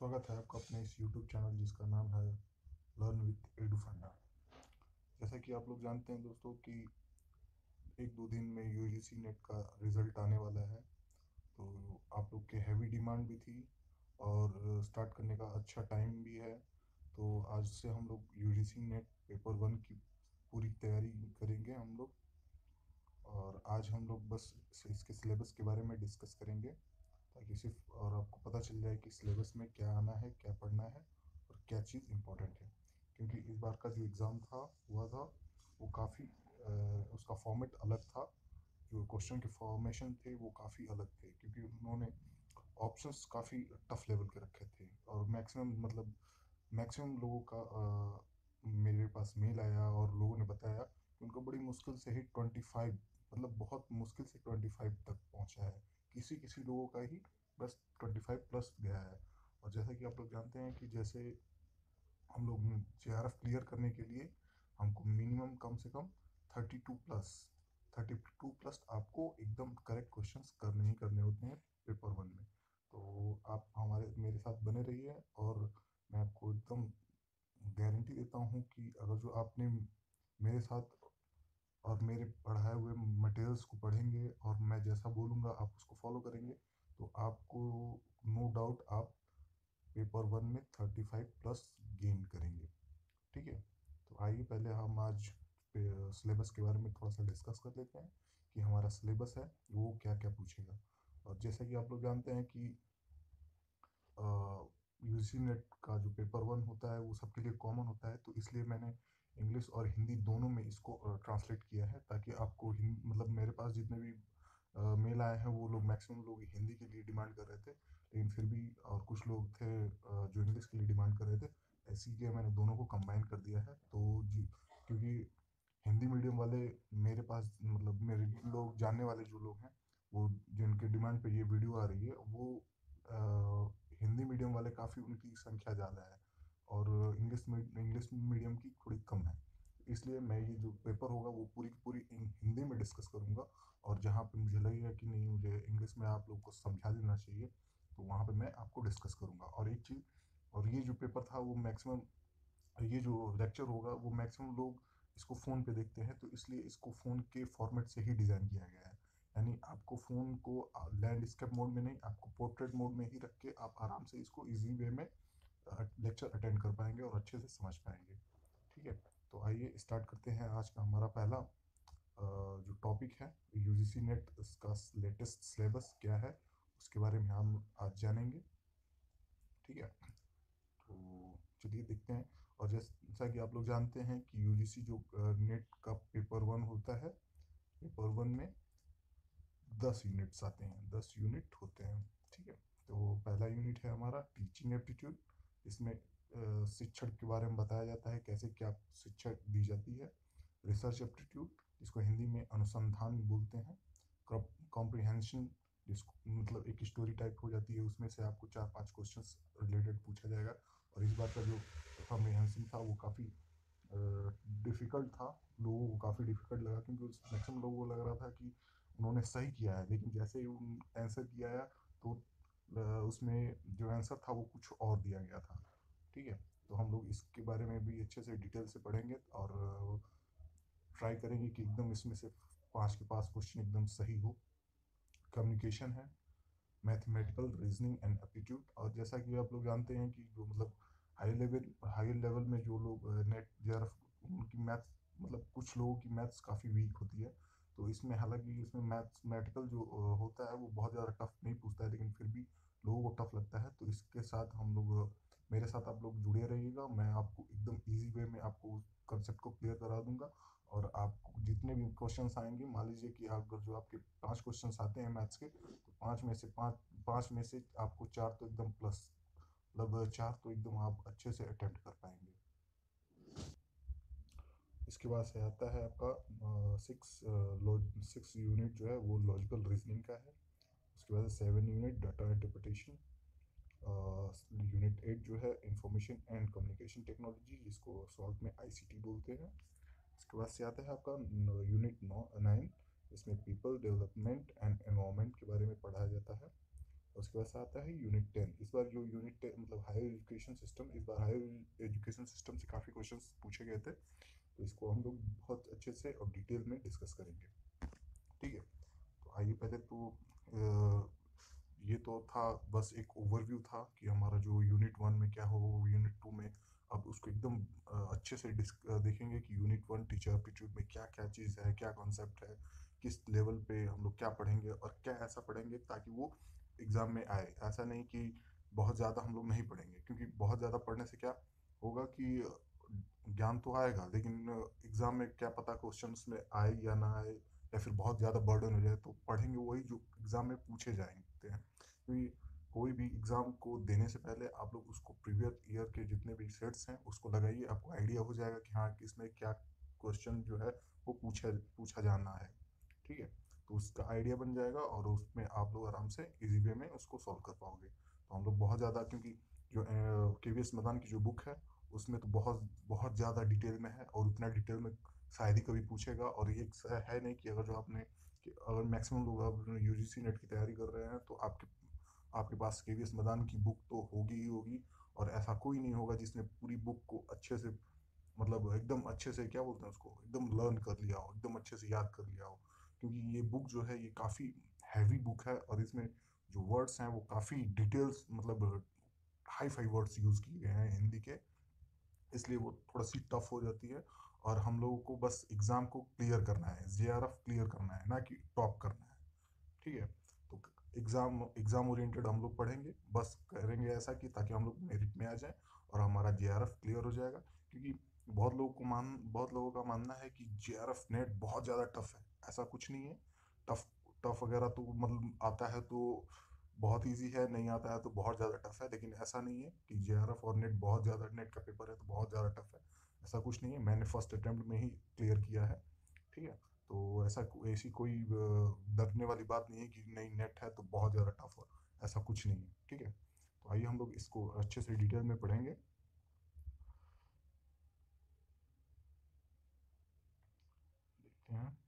स्वागत है आपका अपने इस YouTube चैनल जिसका नाम है लर्न विथ एडू फंडा जैसा कि आप लोग जानते हैं दोस्तों कि एक दो दिन में यूजीसी नेट का रिज़ल्ट आने वाला है तो आप लोग के हैवी डिमांड भी थी और स्टार्ट करने का अच्छा टाइम भी है। तो आज से हम लोग यूजीसी नेट पेपर वन की पूरी तैयारी करेंगे हम लोग और आज हम लोग बस इसके सिलेबस के बारे में डिस्कस करेंगे। ताकि सिर्फ़ और आपको पता चल जाए कि सिलेबस में क्या आना है क्या पढ़ना है और क्या चीज़ इम्पोर्टेंट है। क्योंकि इस बार का जो एग्ज़ाम था हुआ था वो काफ़ी उसका फॉर्मेट अलग था। जो क्वेश्चन के फॉर्मेशन थे वो काफ़ी अलग थे। क्योंकि उन्होंने ऑप्शंस काफ़ी टफ लेवल के रखे थे। और मैक्सिमम मतलब मैक्सिमम लोगों का आ, मेरे पास मेल आया और लोगों ने बताया कि उनको बड़ी मुश्किल से ही ट्वेंटी फाइव मतलब बहुत मुश्किल से ट्वेंटी फाइव तक पहुँचा है। किसी किसी लोगों का ही बस ट्वेंटी फाइव प्लस गया है। और जैसा कि आप लोग जानते हैं कि जैसे हम लोग जे आर एफ़ क्लियर करने के लिए हमको मिनिमम कम से कम thirty two plus thirty two plus आपको एकदम करेक्ट क्वेश्चन करने ही करने होते हैं पेपर वन में। तो आप हमारे, मेरे साथ बने रहिए और मैं आपको एकदम गारंटी देता हूँ कि अगर जो आपने मेरे साथ और मेरे पढ़ाए हुए मटेरियल्स को पढ़ेंगे और मैं जैसा बोलूँगा आप उसको फॉलो करेंगे। तो आपको नो डाउट आप पेपर वन में थर्टी फाइव प्लस गेन करेंगे। ठीक है? तो आइए पहले हम आज सिलेबस के बारे में थोड़ा सा डिस्कस कर लेते हैं कि हमारा सिलेबस है, वो क्या क्या पूछेगा। और जैसा कि आप लोग जानते हैं कि यू नेट का जो पेपर वन होता है, वो सबके लिए कॉमन होता है तो इसलिए मैंने इंग्लिश और हिंदी दोनों में इसको ट्रांसलेट किया है ताकि आपको मतलब मेरे पास जितने भी मेल आए हैं वो लोग मैक्सिमम लोग हिंदी के लिए डिमांड कर रहे थे लेकिन फिर भी और कुछ लोग थे जो इंग्लिश के लिए डिमांड कर रहे थे इसीलिए मैंने दोनों को कंबाइन कर दिया है। तो जी क्योंकि हिंदी मीडियम वाले मेरे पास मतलब मेरे लोग जानने वाले जो लोग हैं वो जिनके डिमांड पे ये वीडियो आ रही है वो आ, हिंदी मीडियम वाले काफ़ी उनकी संख्या ज़्यादा है। और इंग्लिश इंग्लिश मीडियम की थोड़ी कम है। इसलिए मैं ये जो पेपर होगा, वो पूरी की पूरी हिंदी में डिस्कस करूँगा और जहाँ पे मुझे लगेगा कि नहीं, मुझे इंग्लिश में आप लोग को समझा देना चाहिए तो वहाँ पे मैं आपको डिस्कस करूँगा। और एक चीज़, और ये जो पेपर था, वो मैक्सिमम ये जो लेक्चर होगा, वो मैक्सिमम लोग इसको फ़ोन पे देखते हैं तो इसलिए इसको फ़ोन के फॉर्मेट से ही डिज़ाइन किया गया है। यानी आपको फ़ोन को लैंडस्केप मोड में नहीं, आपको पोर्ट्रेट मोड में ही रख के आप आराम से इसको ईजी वे में लेक्चर अटेंड कर पाएँगे और अच्छे से समझ पाएँगे। ठीक है? तो आइए स्टार्ट करते हैं आज का हमारा पहला जो टॉपिक है यूजीसी नेट इसका लेटेस्ट सिलेबस क्या है, उसके बारे में हम आज जानेंगे। ठीक है? तो चलिए देखते हैं। और जैसा कि आप लोग जानते हैं कि यूजीसी जो नेट का पेपर वन होता है पेपर वन में दस यूनिट्स आते हैं, दस यूनिट होते हैं। ठीक है? तो पहला यूनिट है हमारा टीचिंग एप्टीट्यूड इसमें शिक्षण के बारे में बताया जाता है, कैसे क्या शिक्षा दी जाती है। रिसर्च एप्टीट्यूड जिसको हिंदी में अनुसंधान बोलते हैं। कॉम्प्रिहेंशन जिसको मतलब एक स्टोरी टाइप हो जाती है, उसमें से आपको चार पाँच क्वेश्चंस रिलेटेड पूछा जाएगा। और इस बार का जो कॉम्प्रिहेंशन था, वो काफ़ी डिफ़िकल्ट था। लोगों को काफ़ी डिफ़िकल्ट लगा, क्योंकि मैक्सिमम लोगों को लग रहा था कि उन्होंने सही किया है। लेकिन जैसे ही आंसर किया है तो उसमें जो आंसर था वो कुछ और दिया गया था। ठीक है? तो हम लोग इसके बारे में भी अच्छे से डिटेल से पढ़ेंगे और ट्राई करेंगे कि एकदम इसमें से पाँच के पास क्वेश्चन एकदम सही हो। कम्युनिकेशन है मैथमेटिकल रीजनिंग एंड एप्टीट्यूड और जैसा कि आप लोग जानते हैं कि जो मतलब हाई लेवल हाई लेवल में जो लोग नेट जे उनकी मैथ मतलब कुछ लोगों की मैथ्स काफ़ी वीक होती है। तो इसमें हालाँकि इसमें मैथमेटिकल जो होता है वो बहुत ज़्यादा टफ नहीं पूछता है, लेकिन फिर भी लोगों को टफ लगता है। तो इसके साथ हम लोग, मेरे साथ आप लोग जुड़े रहिएगा। मैं आपको एकदम इजी वे में आपको उस कंसेप्ट को क्लियर करा दूँगा। और आपको जितने भी क्वेश्चन आएँगे, मान लीजिए कि अगर जो आपके पाँच क्वेश्चन आते हैं मैथ्स के तो पाँच में से पाँच पाँच में से आपको चार तो एकदम प्लस मतलब चार तो एकदम आप अच्छे से अटेम्प्ट कर पाएँगे। इसके बाद से आता है आपका सिक्स सिक्स यूनिट जो है वो लॉजिकल रीजनिंग का है। उसके बाद seven unit data interpretation unit eight जो है इंफॉर्मेशन एंड कम्युनिकेशन टेक्नोलॉजी जिसको शॉर्ट में आईसीटी बोलते हैं। इसके बाद से आता है आपका यूनिट नौ नाइन इसमें पीपल डेवलपमेंट एंड एनवायरनमेंट के बारे में पढ़ाया जाता है। उसके बाद से आता है यूनिट टेन इस बार जो यूनिट टेन मतलब हायर एजुकेशन सिस्टम इस बार हायर एजुकेशन सिस्टम से काफ़ी क्वेश्चंस पूछे गए थे। तो इसको हम लोग बहुत अच्छे से और डिटेल में डिस्कस करेंगे। ठीक है? तो आइए पहले तो ये तो था, बस एक ओवरव्यू था कि हमारा जो यूनिट वन में क्या हो यूनिट टू में। अब उसको एकदम अच्छे से देखेंगे कि यूनिट वन टीचर एप्टीट्यूड में क्या क्या चीज़ है, क्या कॉन्सेप्ट है, किस लेवल पे हम लोग क्या पढ़ेंगे और क्या ऐसा पढ़ेंगे ताकि वो एग्ज़ाम में आए। ऐसा नहीं कि बहुत ज़्यादा हम लोग नहीं पढ़ेंगे, क्योंकि बहुत ज़्यादा पढ़ने से क्या होगा कि ज्ञान तो आएगा, लेकिन एग्ज़ाम में क्या पता क्वेश्चन में आए या ना आए, या फिर बहुत ज़्यादा बर्डन हो जाए तो पढ़ेंगे वही जो एग्ज़ाम में पूछे जाएँगे हैं। क्योंकि कोई भी एग्ज़ाम को देने से पहले आप लोग उसको प्रीवियस ईयर के जितने भी सेट्स हैं, उसको लगाइए, आपको आइडिया हो जाएगा कि हाँ इसमें क्या क्वेश्चन जो है, वो पूछा पूछा जाना है। ठीक है? तो उसका आइडिया बन जाएगा और उसमें आप लोग आराम से इजी वे में उसको सॉल्व कर पाओगे। तो हम लोग बहुत ज़्यादा, क्योंकि जो के वी एस मैदान की जो बुक है उसमें तो बहुत बहुत ज़्यादा डिटेल में है और उतना डिटेल में शायद ही कभी पूछेगा और ये है नहीं कि अगर जो आपने, कि अगर मैक्सिमम लोग आप यू जी नेट की तैयारी कर रहे हैं तो आपके आपके पास के वी एस मैदान की बुक तो होगी ही होगी और ऐसा कोई नहीं होगा जिसने पूरी बुक को अच्छे से मतलब एकदम अच्छे से, क्या बोलते हैं उसको, एकदम लर्न कर लिया हो, एकदम अच्छे से याद कर लिया हो। क्योंकि ये बुक जो है ये काफ़ी हैवी बुक है और इसमें जो वर्ड्स हैं वो काफ़ी डिटेल्स मतलब हाई फाई वर्ड्स यूज़ किए गए हैं हिंदी के। इसलिए वो थोड़ा सी टफ हो जाती है और हम लोगों को बस एग्ज़ाम को क्लियर करना है जे क्लियर करना है, ना कि टॉप करना है, ठीक है? तो एग्ज़ाम एग्ज़ाम ओरिएंटेड हम लोग पढ़ेंगे, बस करेंगे ऐसा कि ताकि हम लोग मेरिट में आ जाएँ और हमारा जे क्लियर हो जाएगा, क्योंकि बहुत लोगों को मान, बहुत लोगों का मानना है कि जे नेट बहुत ज़्यादा टफ है, ऐसा कुछ नहीं है। टफ टफ वगैरह तो मतलब आता है तो बहुत इजी है, नहीं आता है तो बहुत ज़्यादा टफ है, लेकिन ऐसा नहीं है कि जे आर एफ़ और नेट बहुत ज़्यादा नेट का पेपर है तो बहुत ज़्यादा टफ है। ऐसा कुछ नहीं है, मैंने फ़र्स्ट अटैम्प्ट में ही क्लियर किया है, ठीक है? तो ऐसा ऐसी कोई डरने वाली बात नहीं है कि नहीं नेट है तो बहुत ज़्यादा टफ हो, ऐसा कुछ नहीं है, ठीक है? तो आइए हम लोग इसको अच्छे से डिटेल में पढ़ेंगे। देखते हैं।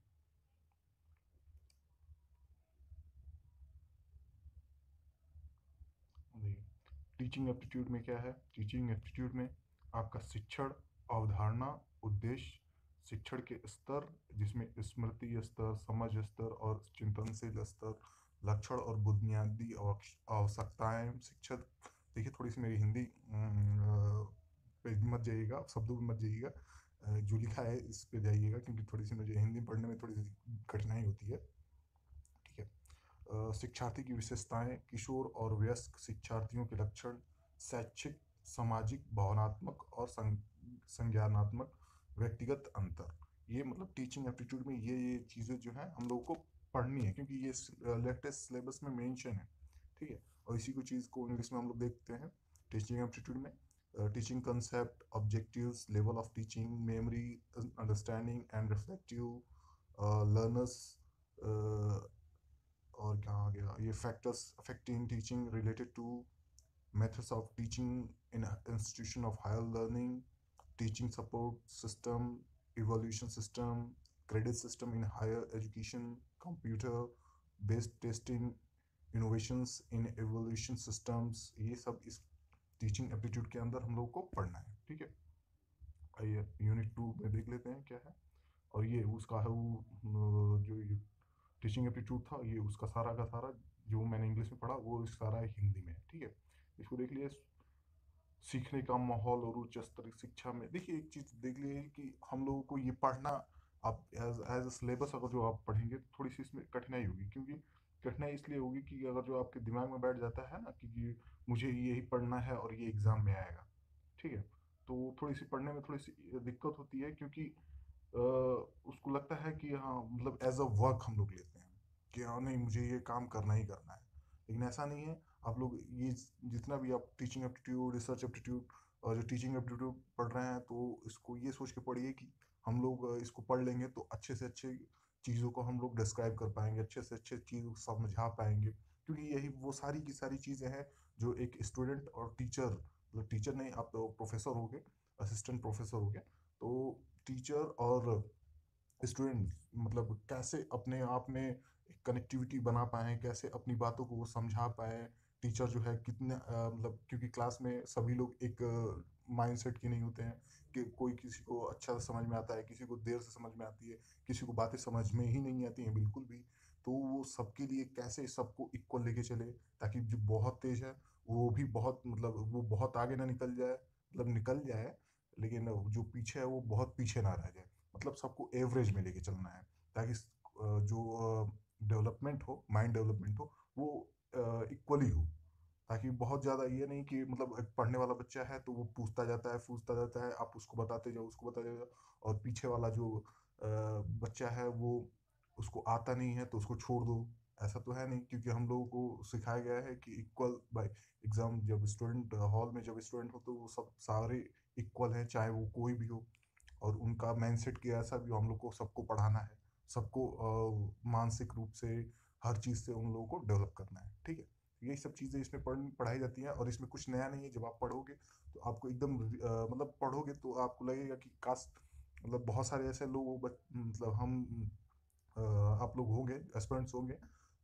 टीचिंग एप्टीट्यूड में क्या है? टीचिंग एप्टीट्यूड में आपका शिक्षण, अवधारणा, उद्देश्य, शिक्षण के स्तर, जिसमें स्मृति स्तर, समझ स्तर और चिंतनशील स्तर, लक्षण और बुनियादी आवश्यकताएँ शिक्षक देखिए थोड़ी सी मेरी हिंदी पे मत जाइएगा, शब्दों में मत जाइएगा। जो लिखा है इस पे जाइएगा, क्योंकि थोड़ी सी मुझे हिंदी पढ़ने में थोड़ी सी कठिनाई होती है। शिक्षार्थी की विशेषताएँ, किशोर और वयस्क शिक्षार्थियों के लक्षण, शैक्षिक, सामाजिक, भावनात्मक और संज्ञानात्मक व्यक्तिगत अंतर। ये मतलब टीचिंग एप्टीट्यूड में ये ये चीज़ें जो हैं, हम लोगों को पढ़नी है, क्योंकि ये लेटेस्ट सिलेबस में मेंशन है, ठीक है? और इसी को चीज़ को इंग्लिश में हम लोग देखते हैं टीचिंग एप्टीट्यूड में। Teaching concept objectives level of teaching memory understanding and reflective learners और क्या आ गया? ये factors affecting teaching related to methods of teaching in institution of higher learning teaching support system evolution system credit system in higher education computer based testing innovations in evolution systems ये सब इस teaching aptitude के अंदर हम लोग को पढ़ना है, ठीक है? आइए यूनिट टू में देख लेते हैं क्या है। और ये उसका है वो जो टीचिंग एप्टीट्यूड था ये उसका सारा का सारा जो मैंने इंग्लिश में पढ़ा वो सारा है हिंदी में ठीक है? इसको देख लिए सीखने का माहौल और उच्च स्तरीय शिक्षा में देखिए एक चीज़ देख लिए कि हम लोगों को ये पढ़ना आप एज एज अ सिलेबस अगर जो आप पढ़ेंगे तो थोड़ी सी इसमें कठिनाई होगी क्योंकि कठिनाई इसलिए होगी कि अगर जो आपके दिमाग में बैठ जाता है ना कि मुझे यही पढ़ना है और ये एग्ज़ाम में आएगा ठीक है? तो थोड़ी सी पढ़ने में थोड़ी सी दिक्कत होती है क्योंकि आ, उसको लगता है कि हाँ मतलब एज अ वर्क हम लोग लेते कि हाँ नहीं, मुझे ये काम करना ही करना है। लेकिन ऐसा नहीं है। आप लोग ये जितना भी आप टीचिंग एप्टीट्यूड रिसर्च एप्टीट्यूड और जो टीचिंग एप्टीट्यूड पढ़ रहे हैं तो इसको ये सोच के पढ़िए कि हम लोग इसको पढ़ लेंगे तो अच्छे से अच्छे चीज़ों को हम लोग डिस्क्राइब कर पाएँगे, अच्छे से अच्छे चीज़ को समझा पाएँगे। क्योंकि यही वो सारी की सारी चीज़ें हैं जो एक स्टूडेंट और टीचर मतलब टीचर नहीं, आप तो प्रोफेसर हो गए असिस्टेंट प्रोफेसर हो गए तो टीचर और स्टूडेंट मतलब कैसे अपने आप में कनेक्टिविटी बना पाएँ, कैसे अपनी बातों को वो समझा पाएँ। टीचर जो है कितने मतलब क्योंकि क्लास में सभी लोग एक माइंडसेट के नहीं होते हैं कि कोई किसी को अच्छा समझ में आता है, किसी को देर से समझ में आती है, किसी को बातें समझ में ही नहीं आती हैं, बिल्कुल भी। तो वो सबके लिए कैसे सबको इक्वल लेके चले ताकि जो बहुत तेज है, वो भी बहुत मतलब वो बहुत आगे ना निकल जाए मतलब निकल जाए, लेकिन जो पीछे है वो बहुत पीछे ना रह जाए। मतलब सबको एवरेज में लेके चलना है ताकि जो डेवलपमेंट हो, माइंड डेवलपमेंट हो, वो इक्वली हो। ताकि बहुत ज़्यादा ये नहीं कि मतलब पढ़ने वाला बच्चा है तो वो पूछता जाता है, पूछता जाता है, आप उसको बताते जाओ, उसको बताते जाओ, और पीछे वाला जो बच्चा है वो उसको आता नहीं है तो उसको छोड़ दो। ऐसा तो है नहीं क्योंकि हम लोगों को सिखाया गया है कि इक्वल बाय एग्ज़ाम जब स्टूडेंट हॉल में जब स्टूडेंट हो तो वो सब सारे इक्वल हैं, चाहे वो कोई भी हो। और उनका माइंडसेट कि ऐसा भी हम लोग को सबको पढ़ाना है। सबको मानसिक रूप से हर चीज़ से उन लोगों को डेवलप करना है, ठीक है? यही सब चीज़ें इसमें पढ़, पढ़ाई जाती हैं और इसमें कुछ नया नहीं है। जब आप पढ़ोगे तो आपको एकदम मतलब पढ़ोगे तो आपको लगेगा कि काश मतलब बहुत सारे ऐसे लोग मतलब हम आप लोग होंगे एस्पिरेंट्स होंगे,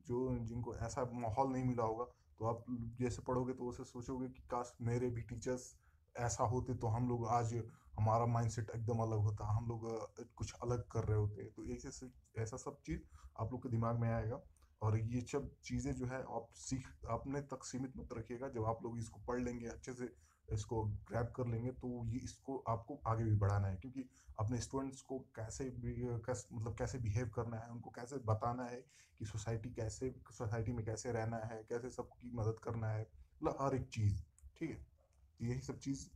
जो, जिनको ऐसा माहौल नहीं मिला होगा। तो आप जैसे पढ़ोगे तो उसे सोचोगे कि काश मेरे भी टीचर्स ऐसा होते तो हम लोग आज हमारा माइंडसेट एकदम अलग होता हम लोग कुछ अलग कर रहे होते तो ऐसे ऐसा सब चीज़ आप लोग के दिमाग में आएगा और ये सब चीज़ें जो है आप सीख अपने तक सीमित मत रखिएगा। जब आप लोग इसको पढ़ लेंगे अच्छे से इसको ग्रैप कर लेंगे तो ये इसको आपको आगे भी बढ़ाना है। क्योंकि अपने स्टूडेंट्स को कैसे कैस, मतलब कैसे बिहेव करना है उनको कैसे बताना है कि सोसाइटी कैसे सोसाइटी में कैसे रहना है कैसे सबकी मदद करना है मतलब हर एक चीज़ ठीक है? तो यही सब चीज़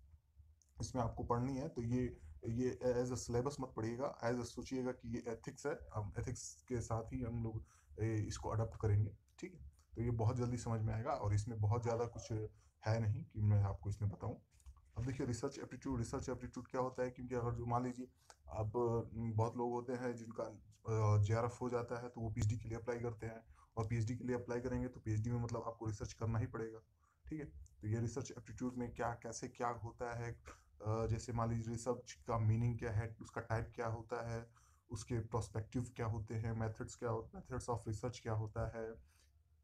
इसमें आपको पढ़नी है तो ये ये एज अ सिलेबस मत पढ़िएगा। एज अ सोचिएगा कि ये एथिक्स है, हम एथिक्स के साथ ही हम लोग इसको अडॉप्ट करेंगे, ठीक है? तो ये बहुत जल्दी समझ में आएगा और इसमें बहुत ज़्यादा कुछ है नहीं कि मैं आपको इसमें बताऊँ। अब देखिए रिसर्च एप्टीट्यूड रिसर्च एप्टीट्यूड क्या होता है? क्योंकि अगर जो मान लीजिए, अब बहुत लोग होते हैं जिनका जे हो जाता है तो वो पीएचडी के लिए अप्लाई करते हैं और पीएचडी के लिए अप्लाई करेंगे तो पीएचडी में मतलब आपको रिसर्च करना ही पड़ेगा, ठीक है? तो ये रिसर्च एप्टीट्यूड में क्या, कैसे क्या होता है जैसे मान लीजिए रिसर्च का मीनिंग क्या है, उसका टाइप क्या होता है, उसके प्रोस्पेक्टिव क्या होते हैं मेथड्स क्या मेथड्स ऑफ़ रिसर्च क्या होता है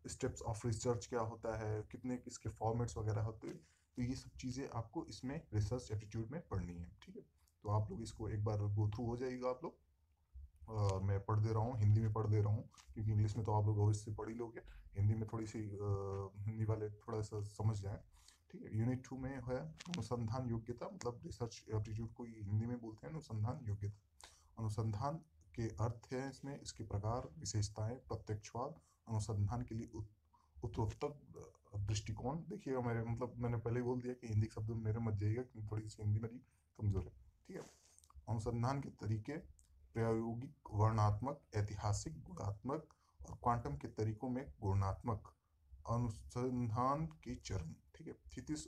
स्टेप्स ऑफ़ रिसर्च क्या होता है, कितने इसके फॉर्मेट्स वगैरह होते हैं तो ये सब चीज़ें आपको इसमें रिसर्च एटीट्यूड में पढ़नी है, ठीक है? तो आप लोग इसको एक बार गो थ्रू हो जाएगा आप लोग। और मैं पढ़ दे रहा हूँ, हिंदी में पढ़ दे रहा हूँ, क्योंकि इंग्लिश में तो आप लोग अवश्य पढ़ ही लोगे, हिंदी में थोड़ी सी हिंदी वाले थोड़ा सा समझ जाएँ। ठीक है यूनिट टू में है अनुसंधान योग्यता मतलब रिसर्च एप्टीट्यूड को हिंदी में बोलते हैं अनुसंधान योग्यता। अनुसंधान के अर्थ है इसमें, इसके प्रकार, विशेषताएँ, प्रत्यक्षवाद, अनुसंधान के लिए उत- उत्तरोत्तर दृष्टिकोण। देखिएगा मेरे मतलब मैंने पहले ही बोल दिया कि हिंदी शब्द मेरे मत जाइएगा, क्योंकि थोड़ी सी हिंदी मेरी कमज़ोर है, ठीक है? अनुसंधान के तरीके, प्रायोगिक वर्णात्मक ऐतिहासिक, गुणात्मक और क्वांटम के तरीकों में गुणात्मक। अनुसंधान के चरण ठीक है? थीसिस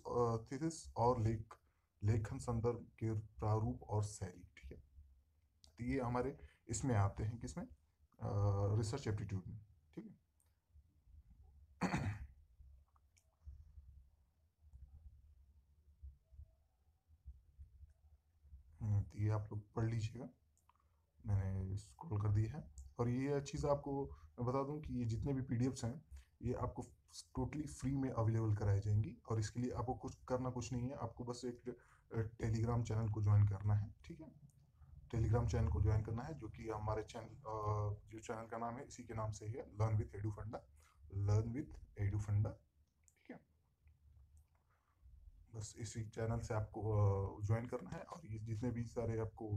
थीसिस और लेख लेखन संदर्भ के प्रारूप और शैली ठीक है? तो ये हमारे इसमें आते हैं किसमें? रिसर्च एप्टीट्यूड में ठीक है? हम्म, तो ये आप लोग पढ़ लीजिएगा। मैंने स्क्रॉल कर दी है। और ये चीज़ आपको मैं बता दूँ कि ये जितने भी पीडीएफ्स हैं ये आपको टोटली फ्री में अवेलेबल कराई जाएँगी और इसके लिए आपको कुछ करना कुछ नहीं है। आपको बस एक टेलीग्राम चैनल को ज्वाइन करना है, ठीक है? टेलीग्राम चैनल को ज्वाइन करना है, जो कि हमारे चैनल जो चैनल का नाम है, इसी के नाम से ही है learn with Edu Funda learn with Edu Funda ठीक है? बस इसी चैनल से आपको ज्वाइन करना है और ये जितने भी सारे आपको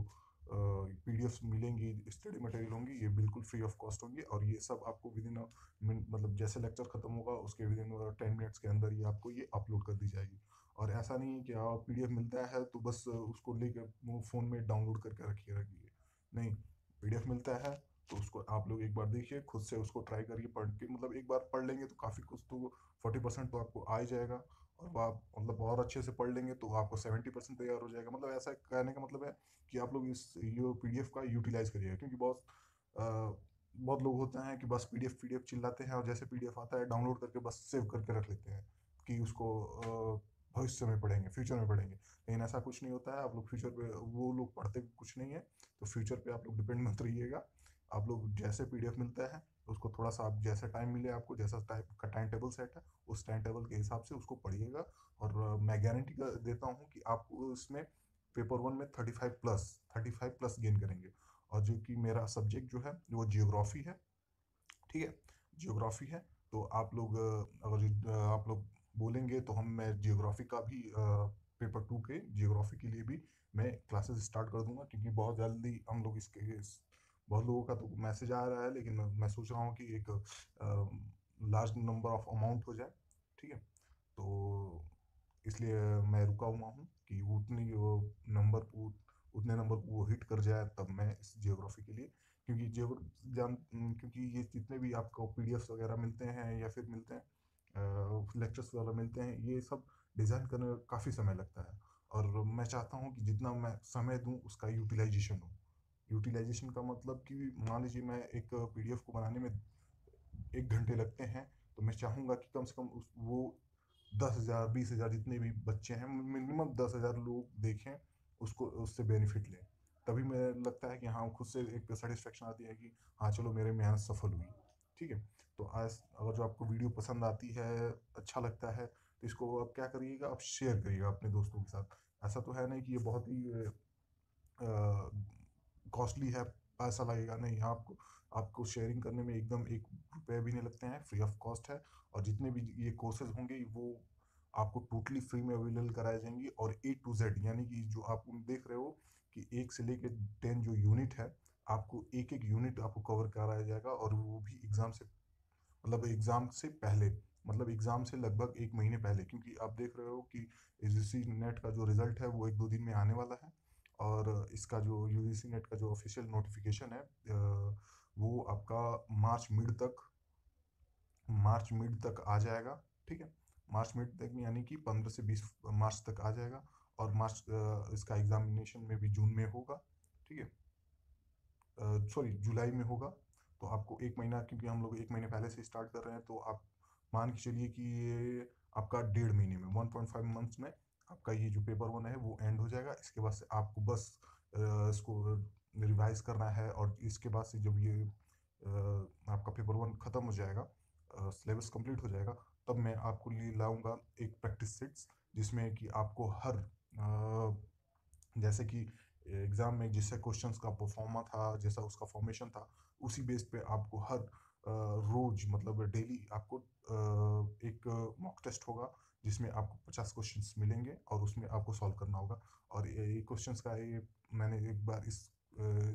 पीडीएफ्स मिलेंगी स्टडी मटेरियल होंगी, ये बिल्कुल फ्री ऑफ़ कॉस्ट होंगी और ये सब आपको विद इन मतलब जैसे लेक्चर खत्म होगा, उसके विद इन टेन मिनट्स के अंदर ही आपको ये अपलोड कर दी जाएगी। और ऐसा नहीं है कि आप पीडीएफ मिलता है तो बस उसको लेकर फ़ोन में डाउनलोड करके रखिए रखिए। नहीं पीडीएफ मिलता है तो उसको आप लोग एक बार देखिए, खुद से उसको ट्राई करिए, पढ़ के मतलब एक बार पढ़ लेंगे तो काफ़ी कुछ तो फोर्टी परसेंट तो आपको आ ही जाएगा। और वह आप मतलब बहुत अच्छे से पढ़ लेंगे तो आपको सेवेंटी परसेंट तैयार हो जाएगा। मतलब ऐसा कहने का मतलब है कि आप लोग इस ये पीडीएफ का यूटिलाइज करिएगा क्योंकि बहुत अ, बहुत लोग होते हैं कि बस पीडीएफ पीडीएफ चिल्लाते हैं और जैसे पीडीएफ आता है डाउनलोड करके बस सेव करके रख लेते हैं कि उसको भविष्य में पढ़ेंगे फ्यूचर में पढ़ेंगे। लेकिन ऐसा कुछ नहीं होता है आप लोग फ्यूचर पे वो लोग पढ़ते कुछ नहीं है तो फ्यूचर पे आप लोग डिपेंड मत रहिएगा। आप लोग जैसे पीडीएफ मिलता है उसको थोड़ा सा आप जैसा टाइम मिले आपको, जैसा टाइप का टाइम टेबल सेट है, उस टाइम टेबल के हिसाब से उसको पढ़िएगा। और मैं गारंटी देता हूँ कि आप उसमें पेपर वन में thirty five plus thirty five plus gain करेंगे। और जो कि मेरा सब्जेक्ट जो है, वो जियोग्राफी है। ठीक है? जियोग्राफी है। तो आप लोग अगर आप लोग बोलेंगे तो हम, मैं जियोग्राफी का भी पेपर टू के जियोग्राफी के लिए भी मैं क्लासेस स्टार्ट कर दूँगा, क्योंकि बहुत जल्दी हम लोग इसके बहुत लोगों का तो मैसेज आ रहा है, लेकिन मैं सोच रहा हूँ कि एक लार्ज नंबर ऑफ़ अमाउंट हो जाए, ठीक है? तो इसलिए मैं रुका हुआ हूँ कि उतनी नंबर उतने नंबर को वो हिट कर जाए तब मैं इस जियोग्राफी के लिए, क्योंकि जियो जान क्योंकि ये जितने भी आपको पीडीएफ वगैरह मिलते हैं या फिर मिलते हैं लेक्चर्स वगैरह मिलते हैं, ये सब डिज़ाइन करने में काफ़ी समय लगता है। और मैं चाहता हूँ कि जितना मैं समय दूँ, उसका यूटिलाइजेशन हो। यूटिलाइजेशन का मतलब कि मान लीजिए मैं एक पीडीएफ को बनाने में एक घंटे लगते हैं तो मैं चाहूँगा कि कम से कम उस, वो दस हज़ार, बीस हज़ार जितने भी बच्चे हैं, मिनिमम दस हज़ार लोग देखें, उसको, उससे बेनिफिट लें। तभी मुझे लगता है कि हाँ खुद से एक सेटिस्फेक्शन आती है कि हाँ चलो मेरे मेहनत सफल हुई। ठीक है? तो आज अगर जो आपको वीडियो पसंद आती है अच्छा लगता है तो इसको आप क्या करिएगा, आप शेयर करिएगा अपने दोस्तों के साथ। ऐसा तो है नहीं कि ये बहुत ही कॉस्टली है, पैसा लगेगा नहीं। आपको आपको शेयरिंग करने में एकदम एक रुपये भी नहीं लगते हैं फ्री ऑफ़ कॉस्ट है और जितने भी ये कोर्सेज होंगे, वो आपको टोटली फ्री में अवेलेबल कराए जाएँगे और ए टू जेड यानी कि जो आप देख रहे हो कि एक से लेकर टेन जो यूनिट है, आपको एक एक यूनिट आपको कवर कराया जाएगा और वो भी एग्ज़ाम से मतलब एग्ज़ाम से पहले मतलब एग्ज़ाम से लगभग एक महीने पहले, क्योंकि आप देख रहे हो कि एस नेट का जो रिज़ल्ट है, वो एक दो दिन में आने वाला है। और इसका जो यू नेट का जो ऑफिशियल नोटिफिकेशन है वो आपका मार्च मिड तक, मार्च मिड तक आ जाएगा, ठीक है? मार्च मिड तक यानी कि पंद्रह से बीस मार्च तक आ जाएगा और मार्च इसका एग्जामिनेशन में भी जून में होगा, ठीक है? सॉरी जुलाई में होगा। तो आपको एक महीना, क्योंकि हम लोग एक महीने पहले से स्टार्ट कर रहे हैं तो आप मान के चलिए कि ये आपका डेढ़ महीने में वन पॉइंट फाइव मंथ्स में आपका ये जो पेपर वन है वो एंड हो जाएगा। इसके बाद से आपको बस इसको रिवाइज करना है और इसके बाद से जब ये आपका पेपर वन ख़त्म हो जाएगा सिलेबस कंप्लीट हो जाएगा, तब मैं आपको लिए लाऊँगा एक प्रैक्टिस सेट्स जिसमें कि आपको हर जैसे कि एग्ज़ाम में जिससे क्वेश्चंस का परफॉर्मा था, जैसा उसका फॉर्मेशन था, उसी बेस पे आपको हर रोज मतलब डेली आपको एक मॉक टेस्ट होगा। जिसमें आपको पचास क्वेश्चंस मिलेंगे और उसमें आपको सॉल्व करना होगा। और ये क्वेश्चंस का ये, मैंने एक बार इस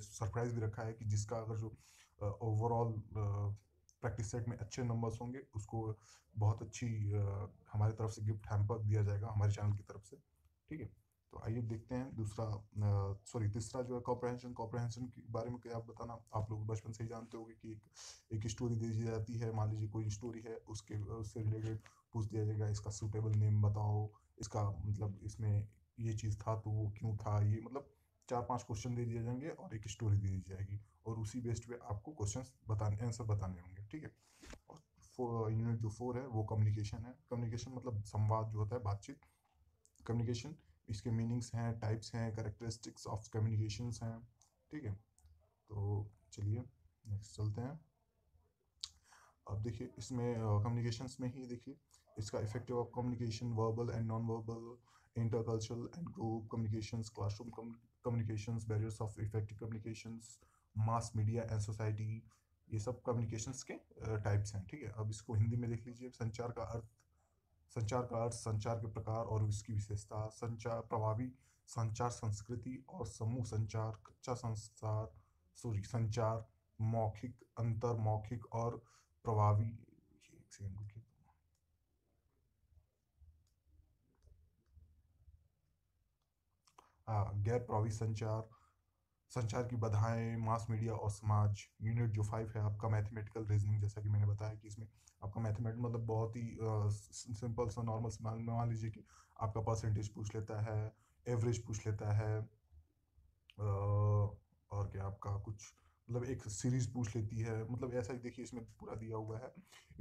सरप्राइज़ भी रखा है कि जिसका अगर जो ओवरऑल प्रैक्टिस सेट में अच्छे नंबर्स होंगे, उसको बहुत अच्छी हमारी तरफ़ से गिफ्ट हैम्पर दिया जाएगा हमारे चैनल की तरफ़ से। ठीक है? तो आइए देखते हैं दूसरा सॉरी तीसरा जो है कॉम्प्रहेंशन कॉम्प्रहेंशन के बारे में क्या आप बताना, आप लोग बचपन से ही जानते होंगे कि एक एक स्टोरी दी जाती है। मान लीजिए कोई स्टोरी है, उसके, उससे रिलेटेड पूछ दिया जाएगा, इसका सूटेबल नेम बताओ, इसका मतलब इसमें ये चीज़ था तो वो क्यों था? ये मतलब चार पाँच क्वेश्चन दे दिए जाएँगे और एक स्टोरी दे दी जाएगी और उसी बेस्ड पे आपको क्वेश्चन बताने आंसर बताने होंगे, ठीक है? और यूनिट जो फोर है, वो कम्युनिकेशन है। कम्युनिकेशन मतलब संवाद जो होता है, बातचीत। कम्युनिकेशन इसके मीनिंग्स हैं टाइप्स हैं करेक्टरिस्टिक्स ऑफ़ कम्युनिकेशंस हैं, ठीक है? तो चलिए नेक्स्ट चलते हैं। अब देखिए इसमें कम्युनिकेशंस में ही देखिए इसका effective of communication verbal and non verbal intercultural and group communications classroom communications barriers of effective communications mass media and society ये सब कम्युनिकेशंस के टाइप्स uh, हैं ठीक है? अब इसको हिंदी में देख लीजिए संचार का अर्थ संचार का अर्थ संचार के प्रकार और उसकी विशेषता संचार प्रभावी संचार संस्कृति और समूह संचार कच्चा संसार सॉरी संचार मौखिक अंतर मौखिक और सेकंड गैर प्रभावी संचार संचार की बाधाएँ मास मीडिया और समाज यूनिट जो फाइव है, आपका मैथमेटिकल रीजनिंग जैसा कि मैंने बताया कि इसमें आपका मैथमेटिक मतलब बहुत ही सिंपल सा नॉर्मल मान लीजिए कि आपका परसेंटेज पूछ लेता है एवरेज पूछ लेता है और क्या आपका कुछ मतलब एक सीरीज़ पूछ लेती है। मतलब ऐसा ही देखिए इसमें पूरा दिया हुआ है।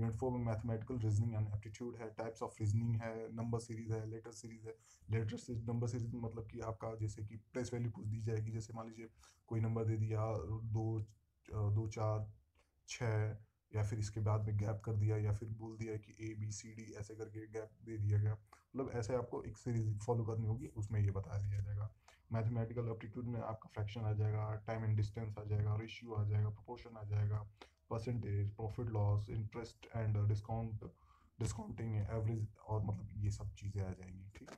यूनिट फोर में मैथमेटिकल रीजनिंग एंड एप्टीट्यूड है टाइप्स ऑफ़ रीजनिंग है नंबर सीरीज़ है लेटर सीरीज़ है। लेटर सीरीज़ नंबर सीरीज़ मतलब कि आपका जैसे कि प्लेस वैल्यू पूछ दी जाएगी। जैसे मान लीजिए कोई नंबर दे दिया, दो दो, चार छः या फिर इसके बाद में गैप कर दिया, या फिर बोल दिया कि ए बी सी डी ऐसे करके गैप दे दिया गया। मतलब ऐसे आपको एक सीरीज़ फॉलो करनी होगी, उसमें ये बता दिया जाएगा। मैथमेटिकल एप्टीट्यूड में आपका फ्रैक्शन आ जाएगा टाइम एंड डिस्टेंस आ जाएगा रेशियो आ जाएगा प्रोपोर्शन आ जाएगा percentage profit loss interest and discount discounting average और मतलब ये सब चीज़ें आ जाएँगी, ठीक है?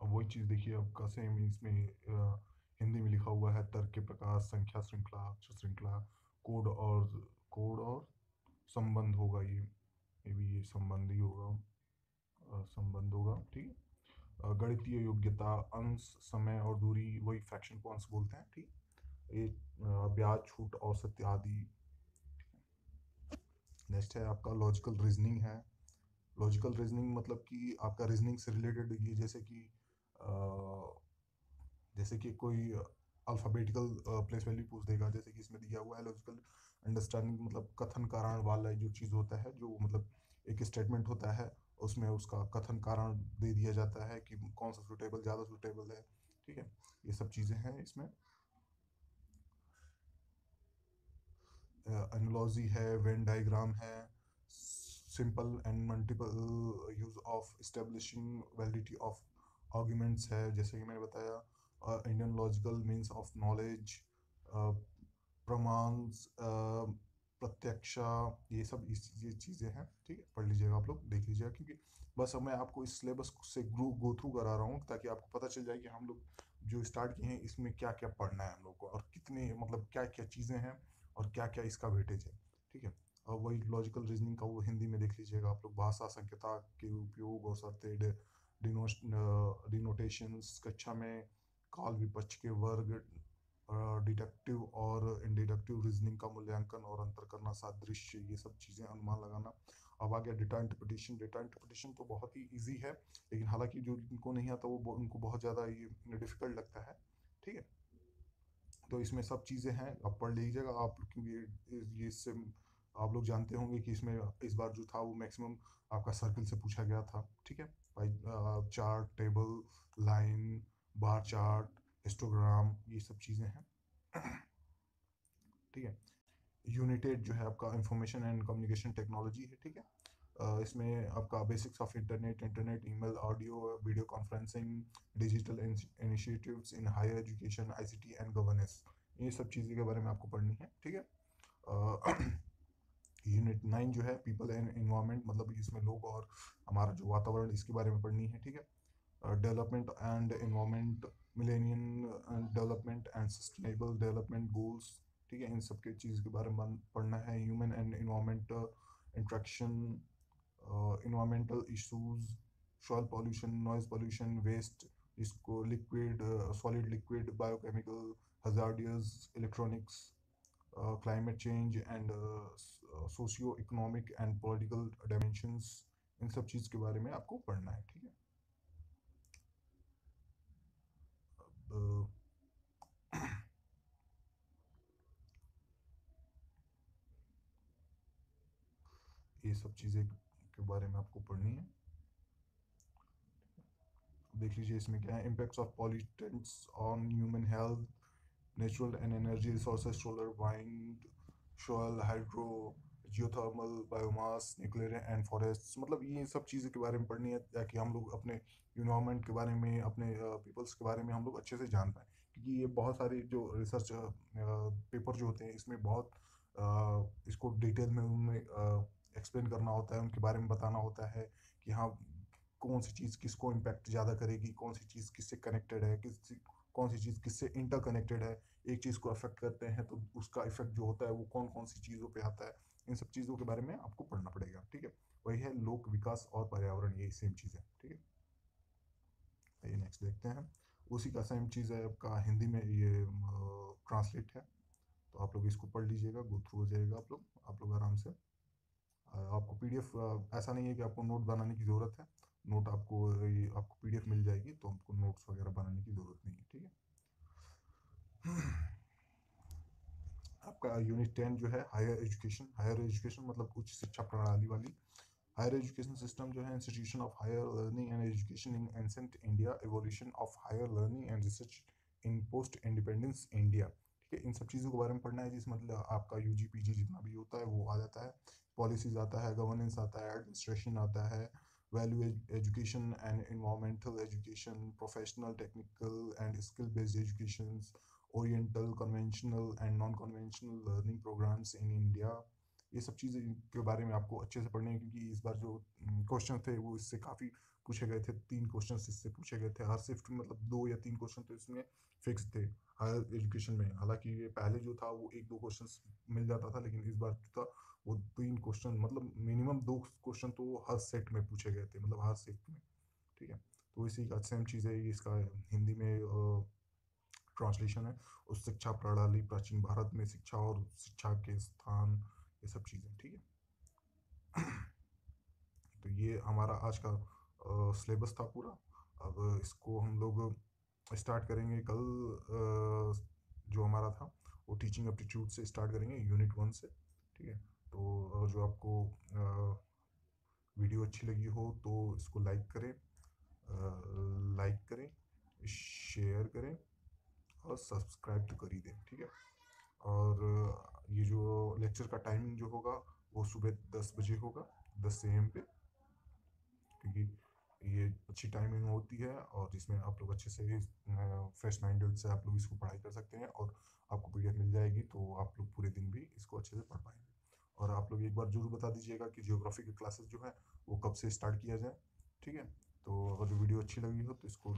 अब वही चीज़ देखिए आपका सेम इसमें हिंदी में लिखा हुआ है, तर्क के प्रकार संख्या, श्रृंखला अक्षर श्रृंखला, कोड और कोड और संबंध होगा ये। ये भी ये संबंध ही होगा संबंध होगा, ठीक है? गणितीय योग्यता, अंश, समय और दूरी, वही फ्रैक्शन को अंश बोलते हैं, ठीक ये ब्याज, छूट, औसत आदि। नेक्स्ट है आपका लॉजिकल रीजनिंग है। लॉजिकल रीजनिंग मतलब कि आपका रीजनिंग से रिलेटेड ये जैसे कि जैसे कि कोई अल्फ़ाबेटिकल प्लेस वैल्यू पूछ देगा। जैसे कि इसमें दिया हुआ है लॉजिकल अंडरस्टैंडिंग मतलब कथन कारण वाला जो चीज़ होता है, जो मतलब एक स्टेटमेंट होता है, उसमें उसका कथन कारण दे दिया जाता है कि कौन सा सूटेबल ज़्यादा सूटेबल है। ठीक है? ये सब चीज़ें हैं इसमें। एनोलॉजी है वेन डायग्राम है simple and multiple use of establishing validity of arguments है, जैसे कि मैंने बताया Indian logical means of knowledge pramana pratyaksha, ये सब इस, ये चीज़ें हैं, ठीक है? पढ़ लीजिएगा आप लोग, देख लीजिएगा, क्योंकि बस अब मैं आपको इस सिलेबस से ग्रो गो थ्रू करा रहा हूँ, ताकि आपको पता चल जाए कि हम लोग जो स्टार्ट किए हैं, इसमें क्या क्या पढ़ना है हम लोग को, और कितने मतलब क्या क्या चीज़ें हैं, और क्या क्या इसका वेटेज है, ठीक है? और वही लॉजिकल रीजनिंग का वो हिंदी में देख लीजिएगा आप लोग, भाषा संकेता के उपयोग और सरते डिनोटेशंस कक्षा में काल विपक्ष के वर्ग डिडक्टिव और इंडिडक्टिव रीजनिंग का मूल्यांकन और अंतर करना, सादृश्य, ये सब चीज़ें अनुमान लगाना। अब आ गया डेटा इंटरप्रिटेशन डेटा इंटरप्रिटेशन तो बहुत ही इजी है, लेकिन हालाँकि जो इनको नहीं आता, वो उनको बहुत ज़्यादा ये डिफ़िकल्ट लगता है, ठीक है? तो इसमें सब चीज़ें हैं, आप पढ़ लीजिएगा, आप क्योंकि ये इससे आप लोग जानते होंगे कि इसमें इस बार जो था, वो मैक्सिमम आपका सर्कल से पूछा गया था, ठीक है? Chart table line bar chart histogram ये सब चीज़ें हैं। ठीक है? यूनिटेड जो है आपका इंफॉर्मेशन एंड कम्युनिकेशन टेक्नोलॉजी है, ठीक है? इसमें आपका basics of internet internet email audio video conferencing digital initiatives in higher education ICT and governance ये सब चीज़ें के बारे में आपको पढ़नी है, ठीक है? यूनिट नाइन जो है पीपल एंड इन्वायरमेंट मतलब इसमें लोग और हमारा जो वातावरण, इसके बारे में पढ़नी है, ठीक है? Development and environment millennium development and sustainable development goals ठीक है, इन सब के चीज़ के बारे में पढ़ना है। Human and environment interaction environmental issues soil pollution noise pollution waste इसको liquid solid liquid biochemical hazardous electronics climate change and socio economic and political dimensions इन सब चीज़ के बारे में आपको पढ़ना है। ठीक है। अब ये सब चीज़ें के बारे में आपको पढ़नी है। देख लीजिए इसमें क्या है। Impacts of pollutants on human health natural and energy resources solar wind hydro geothermal biomass nuclear and forest मतलब ये सब चीज़ों के बारे में पढ़नी है, ताकि हम लोग अपने इन्वायरमेंट के बारे में, अपने पीपल्स के बारे में हम लोग अच्छे से जान पाएँ। क्योंकि ये बहुत सारे जो रिसर्च पेपर जो होते हैं, इसमें बहुत इसको डिटेल में उनमें एक्सप्लेन करना होता है, उनके बारे में बताना होता है कि हाँ कौन सी चीज़ किसको इम्पैक्ट ज़्यादा करेगी, कौन सी चीज़ किससे कनेक्टेड है किस कौन सी चीज़ किससे इंटर कनेक्टेड है, एक चीज़ को अफेक्ट करते हैं तो उसका इफ़ेक्ट जो होता है, वो कौन कौन सी चीज़ों पे आता है। इन सब चीज़ों के बारे में आपको पढ़ना पड़ेगा, ठीक है? वही है लोक विकास और पर्यावरण ये सेम चीज़ है, ठीक है? आइए नेक्स्ट देखते हैं। उसी का सेम चीज़ है, आपका हिंदी में ये ट्रांसलेट है। तो आप लोग इसको पढ़ लीजिएगा गो थ्रू हो जाएगा आप लोग आप लोग आराम से। आपको पीडीएफ ऐसा नहीं है कि आपको नोट बनाने की ज़रूरत है। नोट आपको आपको पीडीएफ मिल जाएगी तो आपको नोट्स वगैरह बनाने की ज़रूरत नहीं है, ठीक है? आपका यूनिट टेन जो है हायर एजुकेशन हायर एजुकेशन मतलब उच्च शिक्षा प्रणाली वाली। हायर एजुकेशन सिस्टम जो है institution of higher learning and education in ancient India evolution of higher learning and research in post independence India ठीक है, इन सब चीज़ों के बारे में पढ़ना है, जिस मतलब आपका यू जी पी जी जितना भी होता है, वो आ जाता है। पॉलिसीज़ आता है गवर्नेंस आता है एडमिनिस्ट्रेशन आता है value education and environmental education professional technical and skill based education oriental conventional and non conventional learning programmes in India ये सब चीज़ें के बारे में आपको अच्छे से पढ़ने हैं, क्योंकि इस बार जो क्वेश्चन थे वो इससे काफ़ी पूछे गए थे। तीन क्वेश्चन इससे पूछे गए थे। हर शिफ्ट में मतलब दो या तीन क्वेश्चन तो इसमें फिक्स थे हायर एजुकेशन में। हालाँकि ये पहले जो था वो एक दो क्वेश्चन मिल जाता था, लेकिन इस बार जो था वो तीन क्वेश्चन मतलब मिनिमम दो क्वेश्चन तो हर सेट में पूछे गए थे मतलब हर शिफ्ट में। ठीक है? तो इसी का सेम चीज़ है इसका हिंदी में ट्रांसलेशन है उस शिक्षा प्रणाली प्राचीन भारत में शिक्षा और शिक्षा के स्थान ये सब चीज़ें ठीक है? तो ये हमारा आज का सिलेबस था पूरा। अब इसको हम लोग स्टार्ट करेंगे कल आ, जो हमारा था वो टीचिंग एप्टीट्यूड से स्टार्ट करेंगे यूनिट वन से ठीक है? तो जो आपको आ, वीडियो अच्छी लगी हो तो इसको लाइक करें लाइक करें शेयर करें। और सब्सक्राइब तो कर ही दें, ठीक है? और, ये जो लेक्चर का टाइमिंग जो होगा, वो सुबह दस बजे होगा, दस ए एम पे। क्योंकि ये अच्छी टाइमिंग होती है और जिसमें आप लोग अच्छे से फ्रेश माइंडेड से आप लोग इसको पढ़ाई कर सकते हैं और आपको पी मिल जाएगी तो आप लोग पूरे दिन भी इसको अच्छे से पढ़ पाएँगे। और आप लोग एक बार ज़रूर बता दीजिएगा कि जियोग्राफी के क्लासेस जो है, वो कब से स्टार्ट किया जाए, ठीक है? तो अगर वीडियो अच्छी लगी हो तो इसको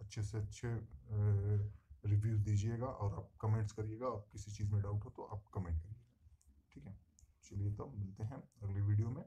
अच्छे से अच्छे रिव्यूज़ दीजिएगा और आप कमेंट्स करिएगा। और किसी चीज़ में डाउट हो तो आप कमेंट करिएगा। ठीक है? चलिए तो मिलते हैं अगली वीडियो में।